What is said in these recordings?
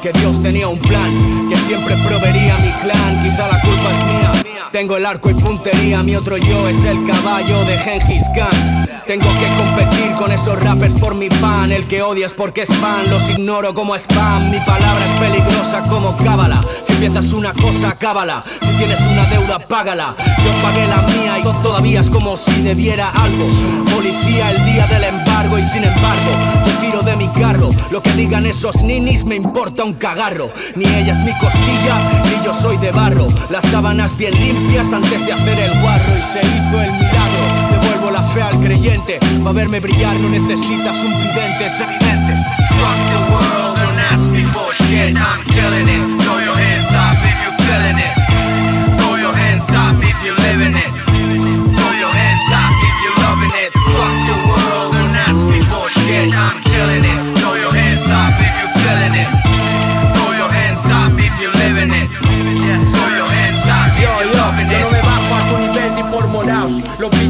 que Dios tenía un plan, que siempre proveería mi clan. Quizá la culpa es mía. Tengo el arco y puntería, mi otro yo es el caballo de Gengis Khan. Tengo que competir con esos rappers por mi pan. El que odias porque es fan, los ignoro como spam. Mi palabra es peligrosa como cábala. Si empiezas una cosa, cábala. Si tienes una deuda, págala. Yo pagué la mía y todavía es como si debiera algo. Policía el día del embargo y sin embargo, yo tiro de mi carro. Lo que digan esos ninis me importa un cagarro. Ni ella es mi costilla, ni yo soy de barro. Las sábanas bien limpias antes de hacer el guarro y se hizo el milagro. Devuelvo la fe al creyente. Pa' verme brillar no necesitas un vidente. Fuck world,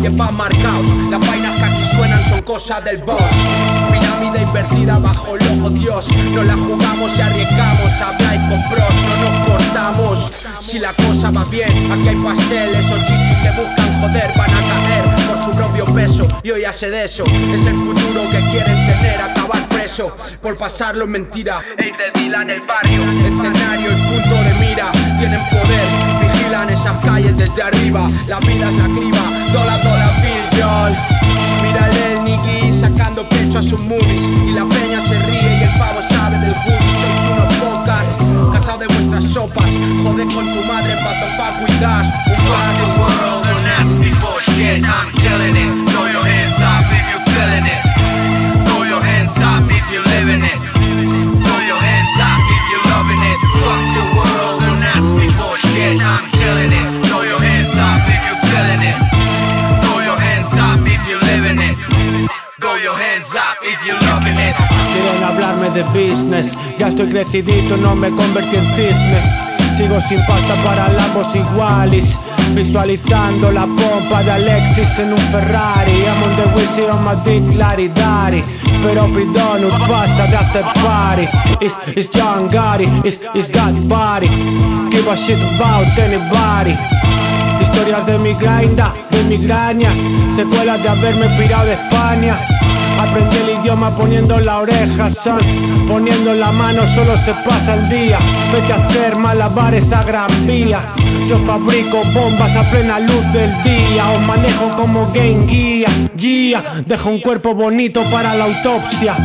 Billetes van marcaos. Las vainas que aquí suenan son cosas del boss. Pirámide invertida bajo el ojo Dios. Nos la jugamos y arriesgamos Habláis con pros, no nos cortamos. Si la cosa va bien, aquí hay pastel Esos chichis que buscan joder van a caer Por su propio peso, yo ya sé de eso. Es el futuro que quieren tener, acabar preso Por pasarlo en mentira. Ey, de Dila en el barrio. Escenario y punto de mira. Tienen poder, vigilan esas calles desde arriba. La vida es la criba, dólar, dólar, bill, yol Mírale el Nicky sacando pecho a sus movies. Y la peña se ríe y el pavo sabe del hoodie Sois unos pocas, cansado de vuestras sopas. Jode con tu madre, pato fuck with us world, don't ask me for shit. Hands up. Quieren hablarme de business, ya estoy crecidito, no me convertí en cisne. Sigo sin pasta para lambos iguales, visualizando la pompa de Alexis en un Ferrari. I'm on the wheels on my. Pero pidón no pasa de after party. It's, it's John Gotti, it's, it's that body. Give a shit about anybody. Historias de mi de migrañas, secuelas de haberme pirado de España. Aprendí el idioma poniendo la oreja, son poniendo la mano solo se pasa el día. Vete a hacer malabares a gran vía. Yo fabrico bombas a plena luz del día. Os manejo como Game Guía, guía. Dejo un cuerpo bonito para la autopsia.